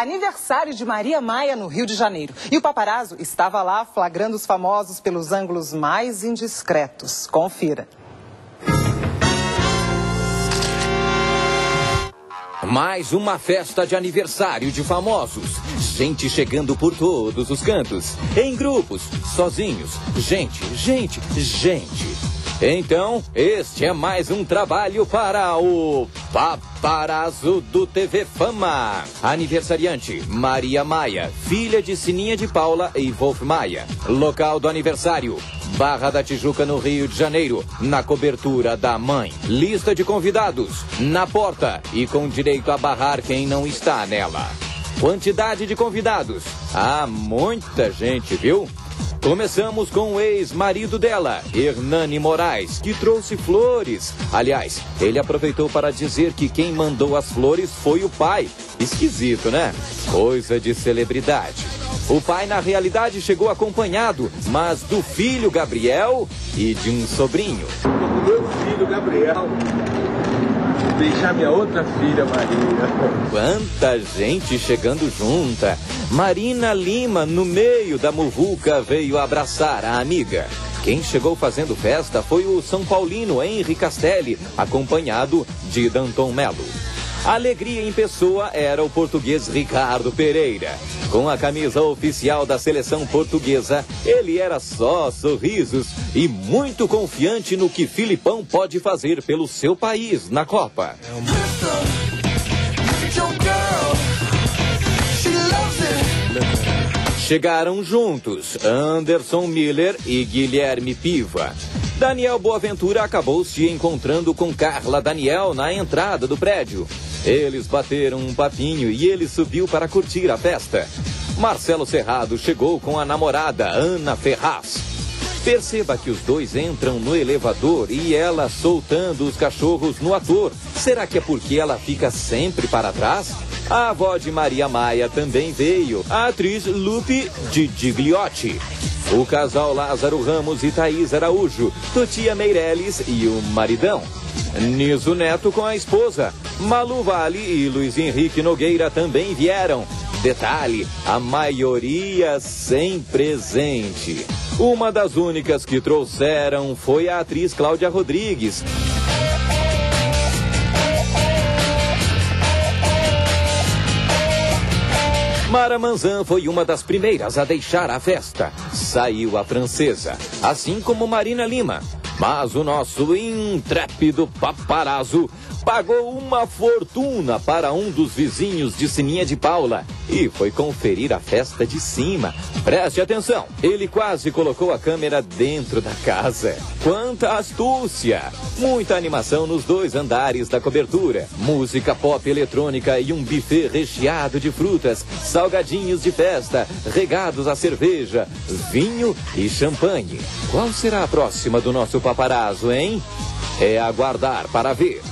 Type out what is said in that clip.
Aniversário de Maria Maia no Rio de Janeiro. E o paparazzo estava lá flagrando os famosos pelos ângulos mais indiscretos. Confira. Mais uma festa de aniversário de famosos. Gente chegando por todos os cantos. Em grupos, sozinhos. Gente, gente, gente. Então, este é mais um trabalho para o Paparazzo do TV Fama. Aniversariante, Maria Maia, filha de Sininha de Paula e Wolf Maia. Local do aniversário, Barra da Tijuca, no Rio de Janeiro, na cobertura da mãe. Lista de convidados, na porta e com direito a barrar quem não está nela. Quantidade de convidados, há muita gente, viu? Começamos com o ex-marido dela, Hernani Moraes, que trouxe flores. Aliás, ele aproveitou para dizer que quem mandou as flores foi o pai. Esquisito, né? Coisa de celebridade. O pai, na realidade, chegou acompanhado, mas do filho Gabriel e de um sobrinho. Meu filho Gabriel deixar minha outra filha, Marina. Quanta gente chegando junta. Marina Lima, no meio da muvuca, veio abraçar a amiga. Quem chegou fazendo festa foi o São Paulino Henri Castelli, acompanhado de Danton Melo. Alegria em pessoa era o português Ricardo Pereira. Com a camisa oficial da seleção portuguesa, ele era só sorrisos e muito confiante no que Filipão pode fazer pelo seu país na Copa. Chegaram juntos Anderson Miller e Guilherme Piva. Daniel Boaventura acabou se encontrando com Carla Daniel na entrada do prédio. Eles bateram um papinho e ele subiu para curtir a festa. Marcelo Serrado chegou com a namorada Ana Ferraz. Perceba que os dois entram no elevador e ela soltando os cachorros no ator. Será que é porque ela fica sempre para trás? A avó de Maria Maia também veio, a atriz Lupe de Gigliotti. O casal Lázaro Ramos e Thaís Araújo, Totia Meirelles e o maridão. Niso Neto com a esposa. Malu Vale e Luiz Henrique Nogueira também vieram. Detalhe, a maioria sem presente. Uma das únicas que trouxeram foi a atriz Cláudia Rodrigues. Mara Manzan foi uma das primeiras a deixar a festa. Saiu a francesa, assim como Marina Lima. Mas o nosso intrépido paparazzo pagou uma fortuna para um dos vizinhos de Sininha de Paula e foi conferir a festa de cima. Preste atenção, ele quase colocou a câmera dentro da casa. Quanta astúcia! Muita animação nos dois andares da cobertura. Música pop eletrônica e um buffet recheado de frutas, salgadinhos de festa, regados a cerveja, vinho e champanhe. Qual será a próxima do nosso paparazzo, hein? É aguardar para ver.